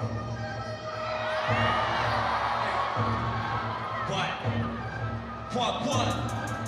What? What? What?